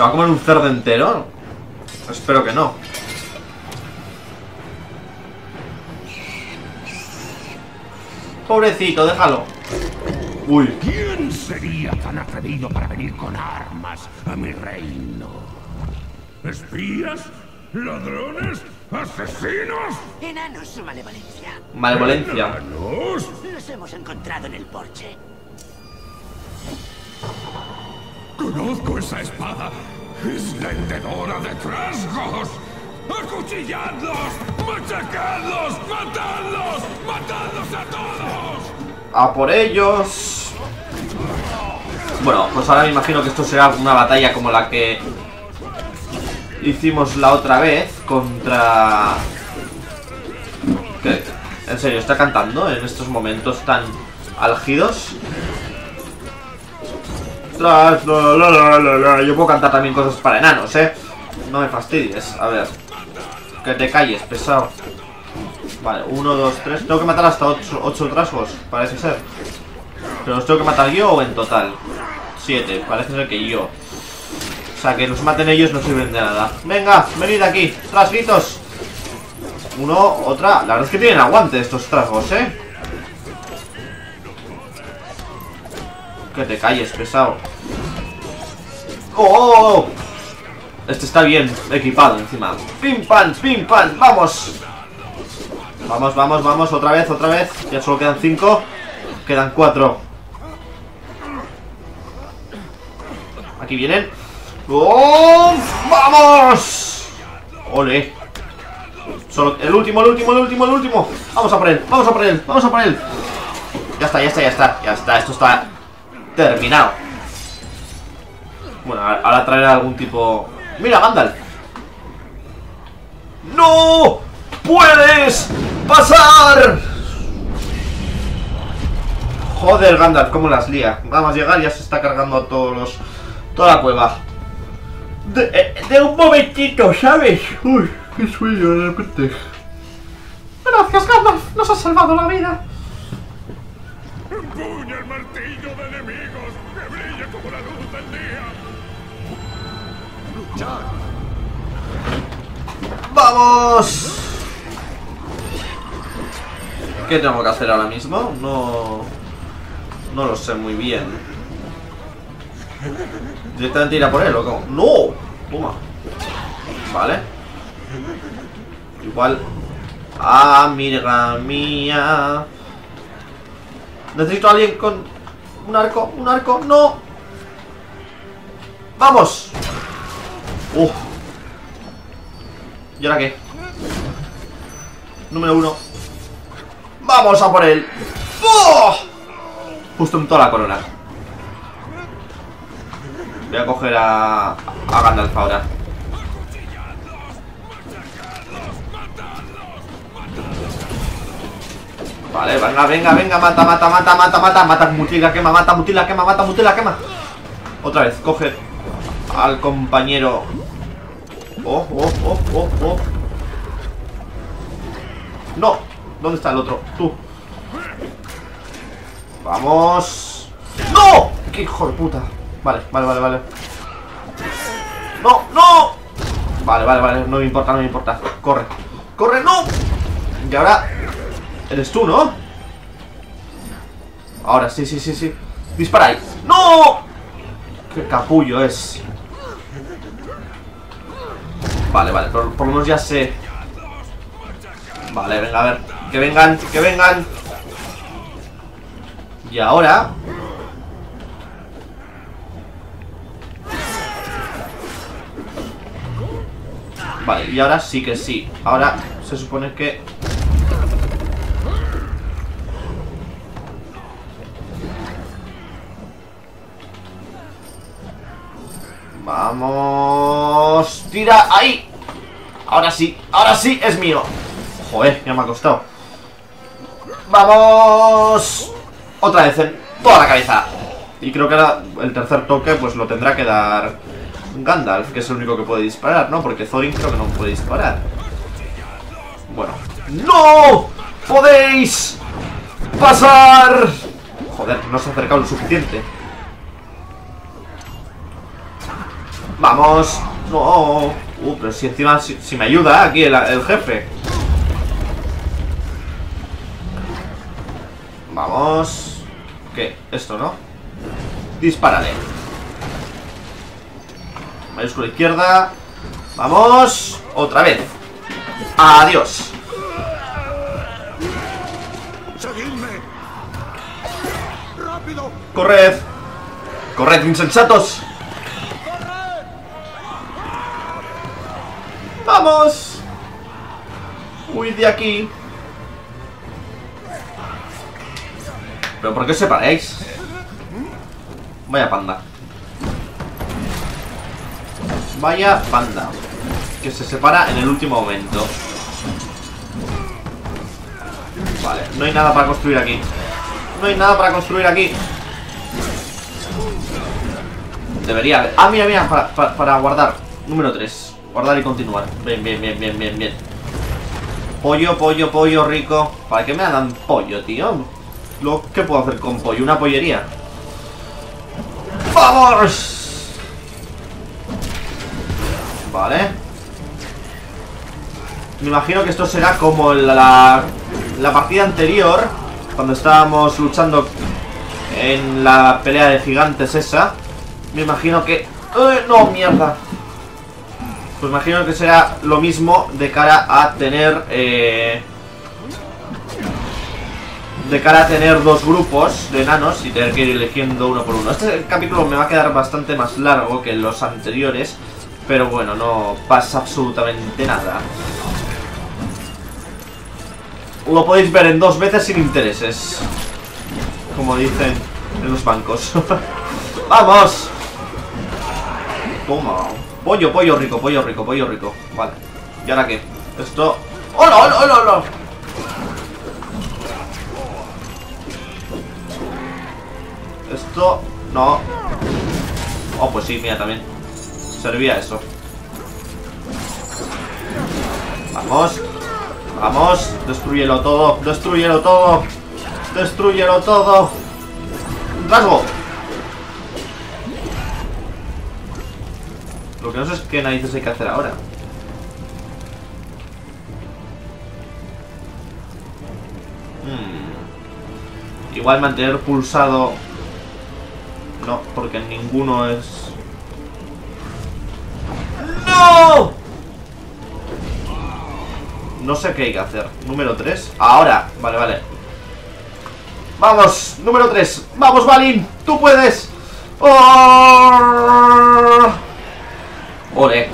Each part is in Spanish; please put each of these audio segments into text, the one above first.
¿Se va a comer un cerdo entero? Espero que no. Pobrecito, déjalo. Uy. ¿Quién sería tan atrevido para venir con armas a mi reino? ¿Espías? ¿Ladrones? ¿Asesinos? Enanos su malevolencia. Malevolencia. ¿Enanos? Los hemos encontrado en el porche. Conozco esa espada. Es la de trasgos. ¡Acuchilladlos! ¡Machacadlos! ¡Matadlos! ¡Matadlos a todos! A por ellos. Bueno, pues ahora me imagino que esto será una batalla como la que hicimos la otra vez contra... ¿Qué? ¿En serio? ¿Está cantando en estos momentos tan álgidos? Tras, la, la, la, la, la. Yo puedo cantar también cosas para enanos, ¿eh? No me fastidies. A ver. Que te calles, pesado. Vale, uno, dos, tres. Tengo que matar hasta ocho, ocho trasgos, parece ser. Pero los tengo que matar yo o en total. Siete, parece ser que yo. O sea, que los maten ellos no sirven de nada. Venga, venid aquí, trasguitos. Uno, otra. La verdad es que tienen aguante estos trasgos, ¿eh? Que te calles, pesado. ¡Oh! oh, oh! Este está bien equipado encima. ¡Pim, pam, pim, pam! ¡Vamos! Vamos, vamos, vamos, otra vez, otra vez Ya solo quedan cinco Quedan cuatro Aquí vienen ¡Oh! ¡Vamos! ¡Ole! Solo el último, el último, el último, el último Vamos a por él, vamos a por él, vamos a por él Ya está, ya está, ya está Ya está, esto está terminado Bueno, ahora traerá algún tipo... ¡Mira, Gandalf! ¡No! ¡Puedes pasar! Joder, Gandalf, cómo las lía. Vamos a llegar, ya se está cargando a todos los... Toda la cueva. De, eh, un momentito, ¿sabes? Uy, qué sueño de repente. Gracias, Gandalf. Nos has salvado la vida. ¡Empuña el martillo de enemigos ¡Vamos! ¿Qué tengo que hacer ahora mismo? No... No lo sé muy bien. ¿Directamente ir a por él o cómo? ¡No! Toma. Vale. Igual... ¡Ah, amiga mía! Necesito a alguien con... Un arco, un arco, ¡no! ¡Vamos! ¡Uf! ¿Y ahora qué? Número uno. ¡Vamos a por él! ¡Oh! Justo en toda la corona. Voy a coger a, a Gandalf ahora. Vale, venga, venga, venga, mata, mata, mata, mata, mata, mata, mutila, quema, mata, mutila, quema, mata, mutila, quema. Otra vez, coge al compañero. Oh, oh, oh, oh, oh. No, ¿dónde está el otro? Tú. Vamos. ¡No! ¡Qué hijo de puta! Vale, vale, vale, vale. ¡No! ¡No! Vale, vale, vale, no me importa, no me importa. Corre, corre, no. Y ahora Eres tú, ¿no? Ahora, sí, sí, sí, sí Dispara ahí ¡No! ¡Qué capullo es! Vale, vale, por, por lo menos ya sé. Vale, venga, a ver. Que vengan, que vengan. Y ahora. Vale, y ahora sí que sí. Ahora se supone que Vamos. Tira, ahí. Ahora sí, ahora sí, es mío. Joder, ya me ha costado. Vamos. Otra vez en toda la cabeza. Y creo que ahora el tercer toque pues lo tendrá que dar Gandalf, que es el único que puede disparar, ¿no? Porque Thorin creo que no puede disparar. Bueno. ¡No! ¡Podéis! ¡Pasar! Joder, no se ha acercado lo suficiente. Vamos. No. Uh, pero si encima si, si me ayuda aquí el, el jefe. Vamos. ¿Qué? Esto, ¿no? Dispárale. Mayúscula izquierda. Vamos. Otra vez. Adiós. ¡Seguidme! ¡Rápido! Corred. Corred, insensatos. Vamos. Huid de aquí. ¿Pero por qué os separáis? Vaya panda. Vaya panda. Que se separa en el último momento. Vale, no hay nada para construir aquí. No hay nada para construir aquí. Debería haber. Ah, mira, mira, para, para, para guardar. Número 3. Guardar y continuar. Bien, bien, bien, bien, bien, bien. Pollo, pollo, pollo rico. ¿Para qué me dan pollo, tío? Lo que puedo hacer con pollo, una pollería. ¡Vamos! Vale. Me imagino que esto será como la, la partida anterior, cuando estábamos luchando en la pelea de gigantes esa. Me imagino que... ¡Eh, no, mierda! Pues imagino que será lo mismo de cara a tener... Eh, de cara a tener dos grupos de enanos y tener que ir eligiendo uno por uno. Este capítulo me va a quedar bastante más largo que los anteriores, pero bueno, no pasa absolutamente nada. Lo podéis ver en dos veces sin intereses. Como dicen en los bancos. ¡Vamos! Toma. Pollo, pollo rico, pollo rico, pollo rico. Vale. ¿Y ahora qué? Esto... ¡Hola, hola, hola, hola! Esto... No. Oh, pues sí, mira, también. Servía eso. Vamos. Vamos. Destruyelo todo. Destruyelo todo. Destruyelo todo. ¡Rasgo! Qué narices hay que hacer ahora. Hmm. Igual mantener pulsado... No, porque ninguno es... ¡No! No sé qué hay que hacer. Número 3. Ahora. Vale, vale. Vamos. Número 3. Vamos, Balin. Tú puedes. ¡Oh! Ole.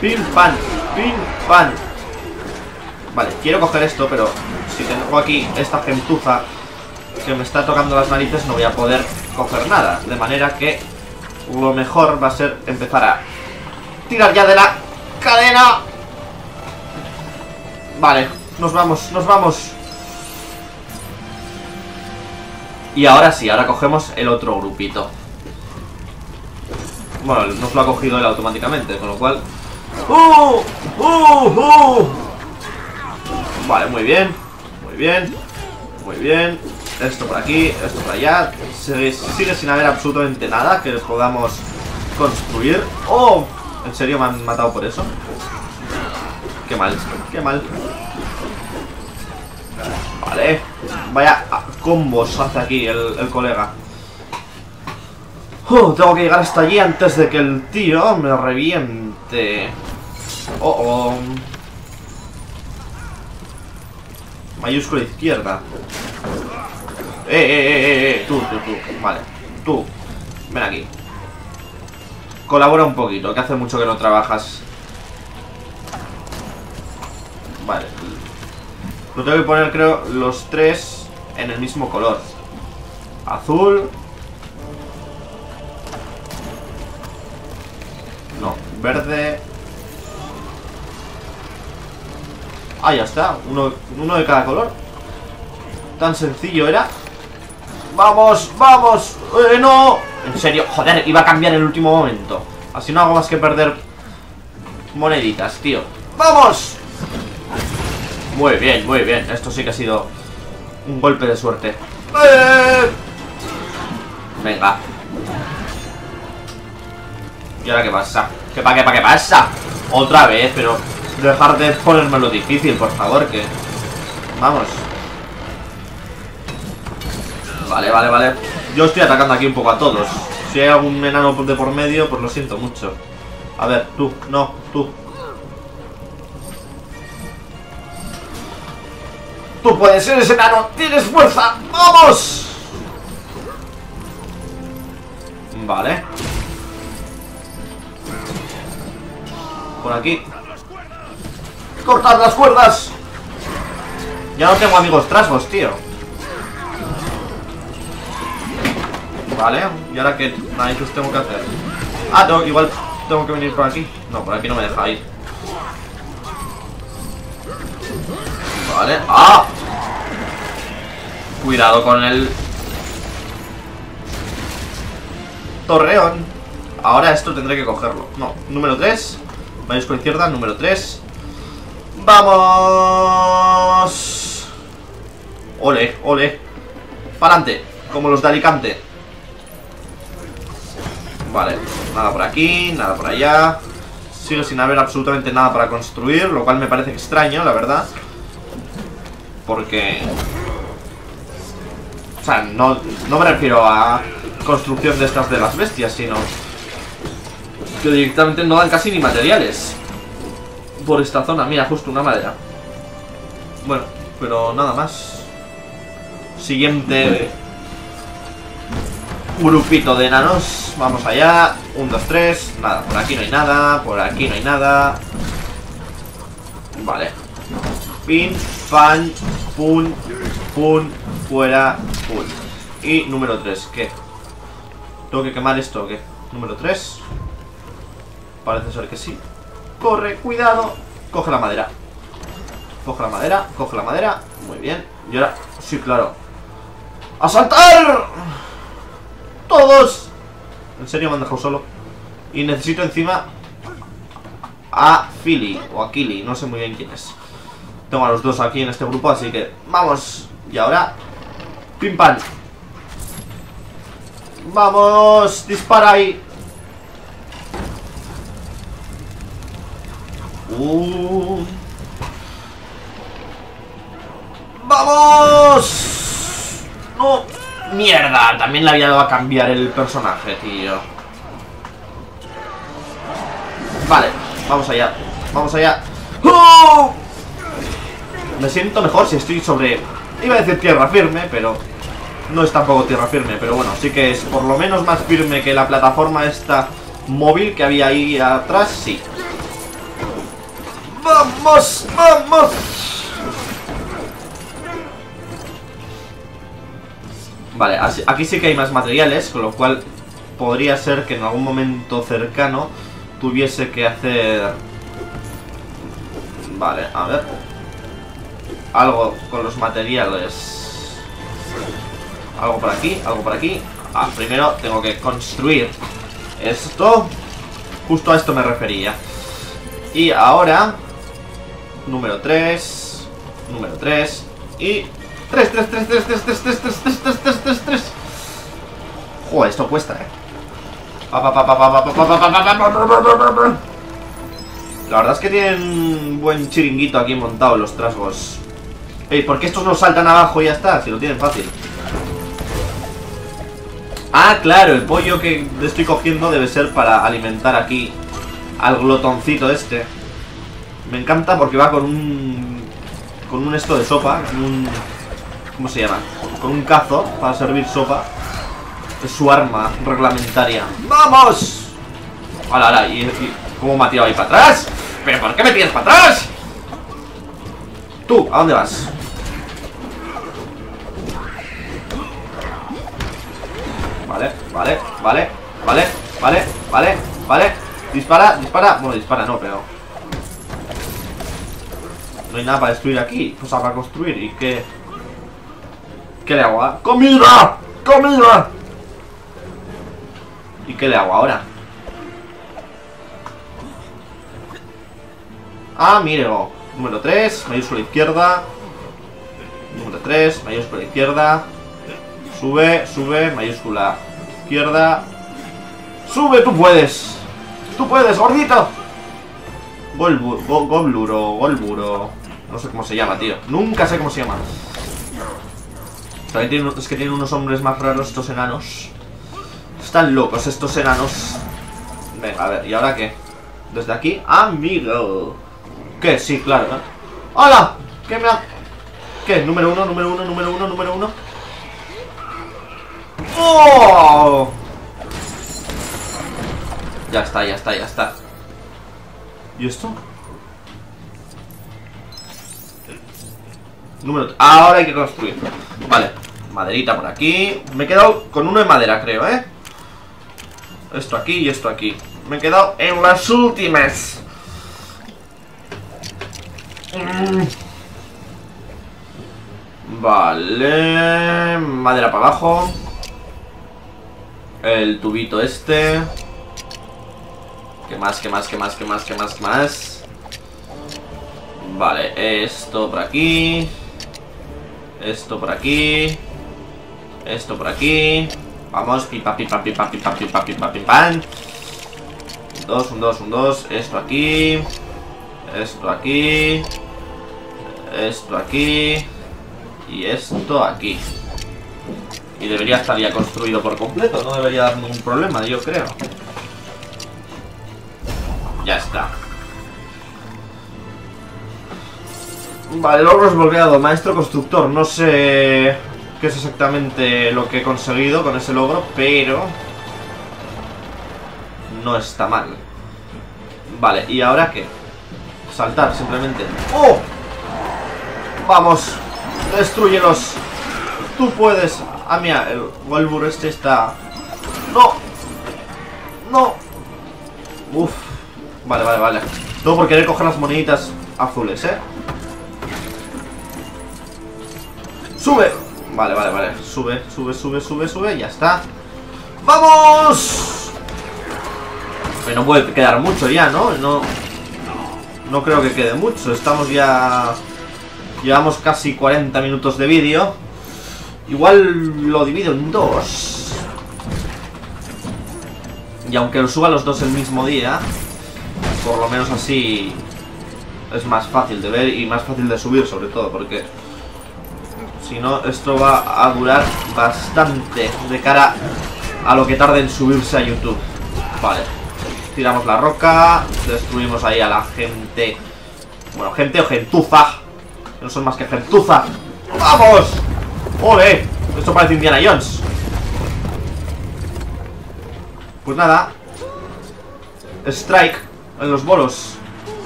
Pin, pan. Pin, pan. Vale, quiero coger esto, pero si tengo aquí esta gentuza que me está tocando las narices, no voy a poder coger nada. De manera que lo mejor va a ser empezar a tirar ya de la cadena. Vale, nos vamos, nos vamos. Y ahora sí, ahora cogemos el otro grupito. Bueno, nos lo ha cogido él automáticamente, con lo cual... ¡Uh! ¡Uh! ¡Uh! Vale, muy bien. Muy bien. Muy bien. Esto por aquí, esto por allá. Se- sigue sin haber absolutamente nada que podamos construir. ¡Oh! ¿En serio me han matado por eso? Qué mal, qué mal. Vale. Vaya ah, combos hace aquí el, el colega. Uh, tengo que llegar hasta allí antes de que el tío me reviente. Oh, oh. Mayúscula izquierda. Eh, eh, eh, eh, eh. Tú, tú, tú. Vale. Tú. Ven aquí. Colabora un poquito, que hace mucho que no trabajas. Vale. Lo tengo que poner, creo, los tres en el mismo color. Azul. Verde. Ah, ya está. Uno, uno de cada color. Tan sencillo era. ¡Vamos! ¡Vamos! ¡Eh, no! En serio, joder, iba a cambiar el último momento. Así no hago más que perder moneditas, tío. ¡Vamos! Muy bien, muy bien. Esto sí que ha sido un golpe de suerte. ¡Eh! Venga. ¿Y ahora qué pasa? ¿Qué pa' qué pa' qué pasa? Otra vez, pero dejar de ponérmelo difícil, por favor, que... Vamos. Vale, vale, vale. Yo estoy atacando aquí un poco a todos. Si hay algún enano de por medio, pues lo siento mucho. A ver, tú, no, tú. Tú puedes ser ese enano, tienes fuerza, ¡vamos! Vale. Por aquí. ¡Cortad las cuerdas! Ya no tengo amigos trasgos, tío. Vale, ¿y ahora qué narices tengo que hacer? Ah, tengo, igual tengo que venir por aquí. No, por aquí no me deja ir. Vale. ¡Ah! Cuidado con el... Torreón. Ahora esto tendré que cogerlo. No, número 3. Con izquierda, número 3. ¡Vamos! Ole, ole. Pa'lante, como los de Alicante. Vale, nada por aquí, nada por allá. Sigue sin haber absolutamente nada para construir, lo cual me parece extraño, la verdad. Porque... O sea, no, no me refiero a construcción de estas de las bestias, sino que directamente no dan casi ni materiales por esta zona. Mira, justo una madera. Bueno, pero nada más. Siguiente grupito de enanos. Vamos allá. Un, dos, tres. Nada, por aquí no hay nada. Por aquí no hay nada. Vale. Pin, pan, pun, pun, fuera, pun. Y número 3, ¿qué? ¿Tengo que quemar esto o qué? Número 3. Parece ser que sí. Corre, cuidado. Coge la madera. Coge la madera, coge la madera. Muy bien. Y ahora, sí, claro. ¡Asaltar! ¡Todos! En serio me han dejado solo. Y necesito encima a Philly o a Kili, no sé muy bien quién es. Tengo a los dos aquí en este grupo, así que vamos. Y ahora, pim pam. Vamos, dispara ahí. Uh. ¡Vamos! ¡No! ¡Mierda! También le había dado a cambiar el personaje, tío. Vale, vamos allá. Vamos allá. ¡Oh! Me siento mejor si estoy sobre... Iba a decir tierra firme, pero... No es tampoco tierra firme, pero bueno, sí que es por lo menos más firme que la plataforma esta móvil que había ahí atrás, sí. ¡Vamos! ¡Vamos! Vale, aquí sí que hay más materiales, con lo cual podría ser que en algún momento cercano tuviese que hacer... Vale, a ver. Algo con los materiales. Algo por aquí, algo por aquí. Ah, primero tengo que construir esto. Justo a esto me refería. Y ahora número 3, número 3 y 3, 3, 3, 3, 3, 3, 3, 3, 3, 3, 3, 3, 3. Joder, esto cuesta, eh. La verdad es que tienen buen chiringuito aquí montado los trasgos. Ey, ¿por qué estos no saltan abajo y ya está? Si lo tienen fácil. Ah, claro, el pollo que estoy cogiendo debe ser para alimentar aquí al glotoncito este. Me encanta porque va con un... Con un esto de sopa, con un... ¿Cómo se llama? Con un cazo para servir sopa. Es su arma reglamentaria. ¡Vamos! ¡Hala, hala! ¿Y, y cómo me ha tirado ahí para atrás? ¿Pero por qué me tiras para atrás? Tú, ¿a dónde vas? Vale, vale, vale, vale, vale, vale, vale. Dispara, dispara. Bueno, dispara no, pero... No hay nada para destruir aquí. Sea, para construir. ¿Y qué? ¿Qué le hago? ¡Comida! ¡Comida! ¿Y qué le hago ahora? Ah, mire, oh. número 3, mayúscula izquierda. Número 3, mayúscula izquierda. Sube, sube, mayúscula izquierda. ¡Sube, tú puedes! ¡Tú puedes, gordito! Golbu- Go- Gobluro, Golburo. No sé cómo se llama, tío. Nunca sé cómo se llama. También es que tienen unos hombres más raros estos enanos. Están locos estos enanos. Venga, a ver, ¿y ahora qué? Desde aquí, amigo. ¿Qué? Sí, claro, ¿eh? ¡Hola! ¿Qué me ha...? ¿Qué? Número uno, número uno, número uno, número uno. ¡Oh! Ya está, ya está, ya está. ¿Y esto? Ahora hay que construir. Vale. Maderita por aquí. Me he quedado con uno de madera, creo, ¿eh? Esto aquí y esto aquí. Me he quedado en las últimas. Vale. Madera para abajo. El tubito este. ¿Qué más? ¿Qué más? ¿Qué más? ¿Qué más? ¿Qué más? ¿Qué más? Vale, esto por aquí. Esto por aquí. Esto por aquí. Vamos, pipa, pipa, pipa, pipa, pipa, pipa, pipan. Un dos, un dos, un dos. Esto aquí. Esto aquí. Esto aquí. Y esto aquí. Y debería estar ya construido por completo. No debería dar ningún problema, yo creo. Ya está. Vale, logro desbloqueado. Maestro constructor. No sé qué es exactamente lo que he conseguido con ese logro, pero... No está mal. Vale, ¿y ahora qué? Saltar, simplemente. ¡Oh! Vamos, destruyelos. Tú puedes. Ah, mira, el Wolbur este está... ¡No! ¡No! Uf. Vale, vale, vale. Todo por querer coger las moneditas azules, ¿eh? ¡Sube! Vale, vale, vale. Sube, sube, sube, sube, sube. Ya está. ¡Vamos! Que no puede quedar mucho ya, ¿no? No, no creo que quede mucho. Estamos ya... Llevamos casi 40 minutos de vídeo. Igual lo divido en dos. Y aunque lo suba los dos el mismo día, por lo menos así es más fácil de ver y más fácil de subir sobre todo, porque si no esto va a durar bastante de cara a lo que tarde en subirse a YouTube. Vale, tiramos la roca, destruimos ahí a la gente, bueno, gente o gentuza, no son más que gentuza. ¡Vamos! ¡Ole! Esto parece Indiana Jones. Pues nada. Strike en los bolos.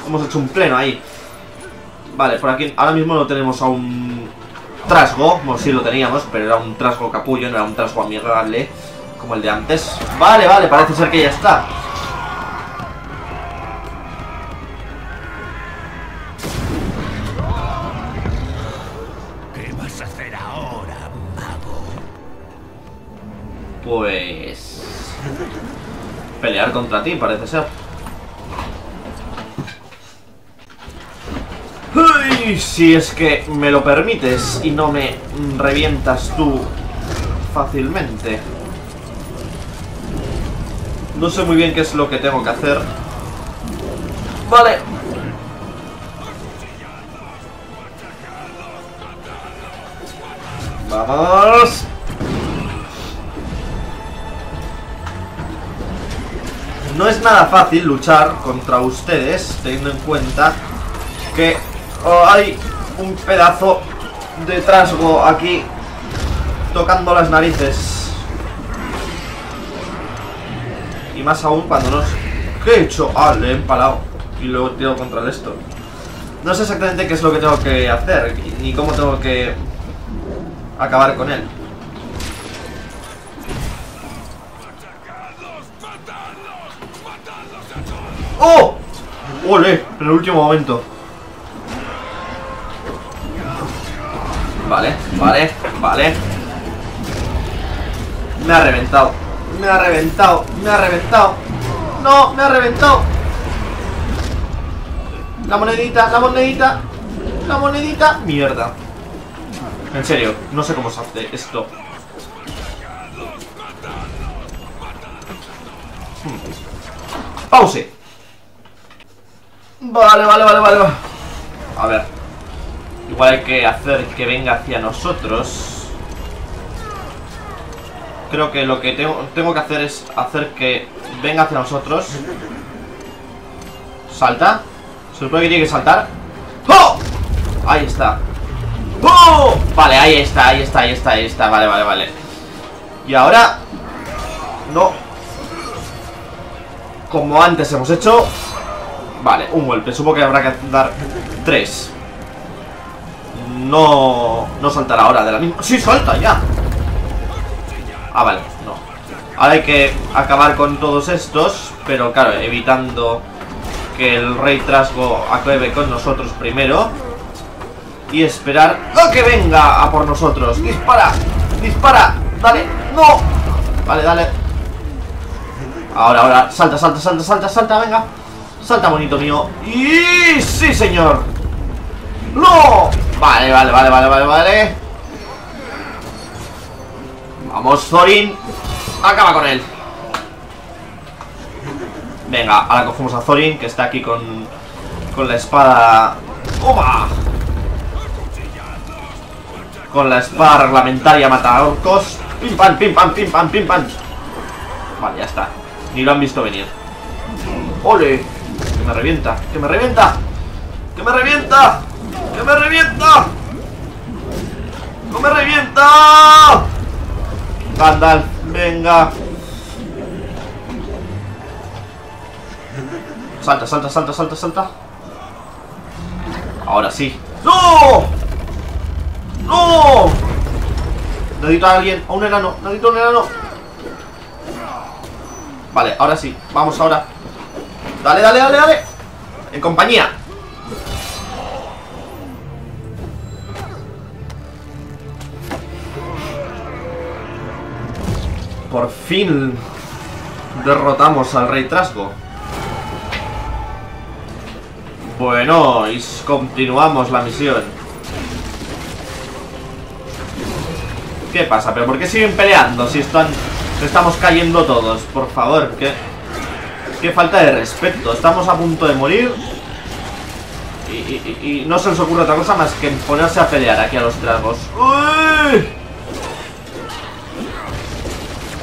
Hemos hecho un pleno ahí. Vale, por aquí ahora mismo no tenemos a un trasgo. Bueno, sí lo teníamos, pero era un trasgo capullo, no era un trasgo amigable como el de antes. Vale, vale, parece ser que ya está. ¿Qué vas a hacer ahora, mago? Pues... Pelear contra ti, parece ser. Uy, si es que me lo permites y no me revientas tú fácilmente. No sé muy bien qué es lo que tengo que hacer. Vale. Vamos. No es nada fácil luchar contra ustedes, teniendo en cuenta que oh, hay un pedazo de trasgo aquí tocando las narices. Y más aún cuando nos... ¿Qué he hecho? Ah, le he empalado. Y luego he tirado contra el esto. No sé exactamente qué es lo que tengo que hacer, ni cómo tengo que acabar con él. ¡Oh! ¡Ole! En el último momento. Vale, vale, vale. Me ha reventado. Me ha reventado. Me ha reventado. No, me ha reventado. La monedita, la monedita. La monedita. Mierda. En serio, no sé cómo se hace esto. Pause. Vale, vale, vale, vale. A ver. Igual hay que hacer que venga hacia nosotros. Creo que lo que tengo, tengo que hacer es hacer que venga hacia nosotros. Salta. Se supone que tiene que saltar. ¡Oh! Ahí está. ¡Oh! Vale, ahí está, ahí está, ahí está, ahí está. Vale, vale, vale. Y ahora... No. Como antes hemos hecho... Vale, un golpe. Supongo que habrá que dar tres. No... No saltará ahora de la misma... ¡Sí, salta ya! Ah, vale, no. Ahora hay que acabar con todos estos, pero claro, evitando que el rey Trasgo acabe con nosotros primero. Y esperar a que venga a por nosotros. ¡Dispara! ¡Dispara! ¡Dale! ¡No! Vale, dale. Ahora, ahora. Salta, salta, salta, salta, salta, venga. Salta, bonito mío. ¡Y sí, señor! ¡No! Vale, vale, vale, vale, vale, vale. Vamos, Thorin. Acaba con él. Venga, ahora cogemos a Thorin, que está aquí con, con la espada... ¡Toma! Con la espada reglamentaria mata orcos. Pim pam, pim pam, pim pam, pim pam. Vale, ya está. Ni lo han visto venir. ¡Ole! Que me revienta, que me revienta. ¡Que me revienta! ¡Que me revienta! ¡Que me revienta! Gandalf, venga. Salta, salta, salta, salta, salta. Ahora sí. ¡No! ¡No! Necesito a alguien, a un enano, necesito a un enano. Vale, ahora sí, vamos ahora. Dale, dale, dale, dale. En compañía. Por fin derrotamos al rey Trasgo. Bueno, y continuamos la misión. ¿Qué pasa? ¿Pero por qué siguen peleando si están... Estamos cayendo todos? Por favor, qué... Qué falta de respeto. Estamos a punto de morir. Y, no se les ocurre otra cosa más que ponerse a pelear aquí a los tragos. ¡Uy!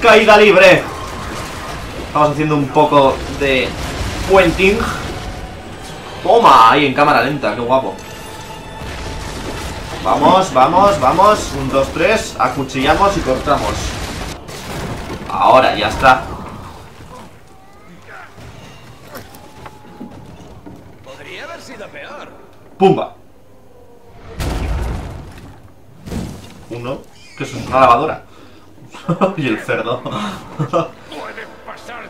Caída libre. Estamos haciendo un poco de puenting. Toma, ahí en cámara lenta, qué guapo. Vamos, vamos, vamos. Un, dos, tres. Acuchillamos y cortamos. Ahora, ya está. Podría haber sido peor. ¡Pumba! Uno, que es una lavadora. y el cerdo. Puede pasar.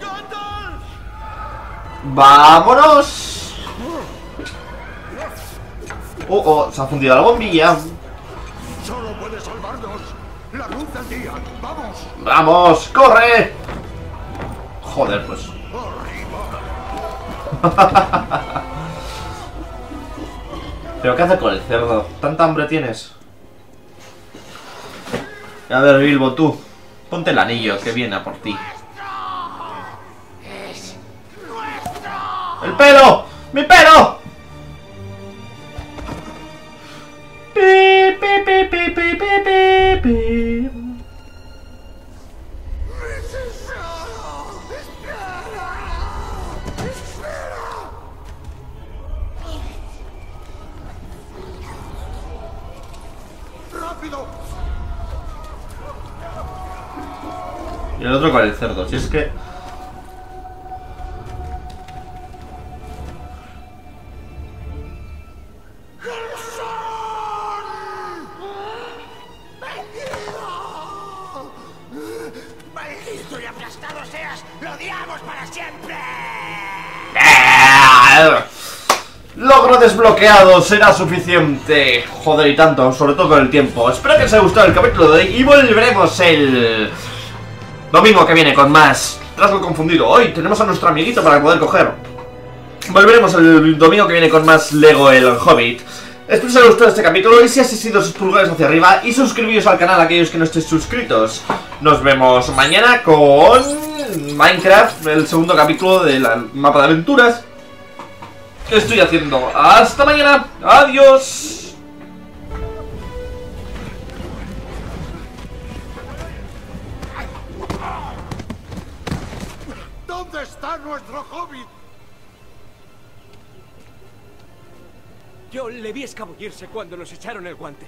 ¡Gandalf! ¡Vámonos! Oh, oh, se ha fundido la bombilla. Solo puede salvarnos. La luz del día. Vamos. ¡Vamos! ¡Corre! Joder, pues. ¿Pero qué hace con el cerdo? ¿Tanta hambre tienes? A ver, Bilbo, tú. Ponte el anillo que viene a por ti. ¡El pelo! ¡Mi pelo! El cerdo. Si es que. Logro desbloqueado será suficiente. Joder, y tanto, sobre todo con el tiempo. Espero que os haya gustado el capítulo de hoy y volveremos el domingo que viene con más. Trasgo confundido. Hoy tenemos a nuestro amiguito para poder coger. Volveremos el domingo que viene con más Lego el Hobbit. Espero que os haya gustado este capítulo y si así sido sus pulgares hacia arriba y suscribiros al canal a aquellos que no estéis suscritos. Nos vemos mañana con Minecraft, el segundo capítulo del mapa de aventuras estoy haciendo. Hasta mañana. Adiós. ¿Dónde está nuestro hobbit? Yo le vi escabullirse cuando nos echaron el guante.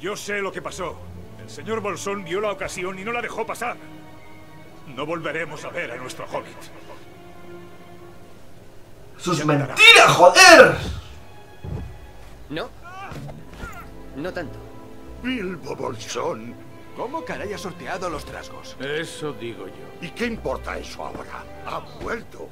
Yo sé lo que pasó. El señor Bolsón vio la ocasión y no la dejó pasar. No volveremos a ver a nuestro hobbit. ¡Sus mentiras, joder! ¿No? No tanto. Bilbo Bolsón. ¿Cómo caray ha sorteado los trasgos? Eso digo yo. ¿Y qué importa eso ahora? Ha vuelto.